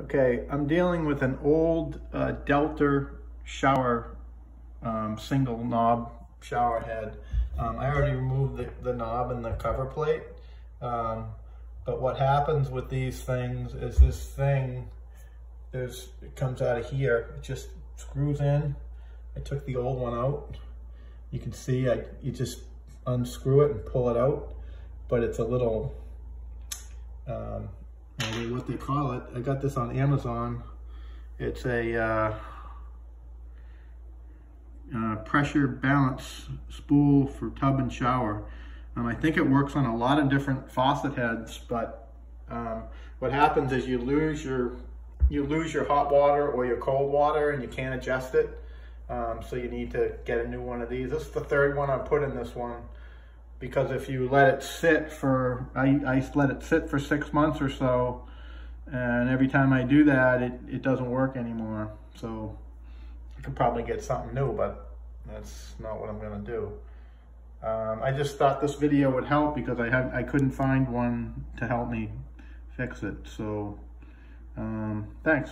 Okay, I'm dealing with an old uh, Delta shower um, single knob shower head. Um, I already removed the, the knob and the cover plate. Um, but what happens with these things is this thing, there's, it comes out of here, it just screws in. I took the old one out. You can see I, you just unscrew it and pull it out, but it's a little, um, what they call it. I got this on Amazon. It's a uh, uh, pressure balance spool for tub and shower. Um, I think it works on a lot of different faucet heads, but um, what happens is you lose your you lose your hot water or your cold water and you can't adjust it. Um, so you need to get a new one of these. This is the third one I put in this one because if you let it sit for, I, I let it sit for six months or so, and every time I do that, it, it doesn't work anymore. So I could probably get something new, but that's not what I'm gonna do. Um, I just thought this video would help because I had I couldn't find one to help me fix it. So um, thanks.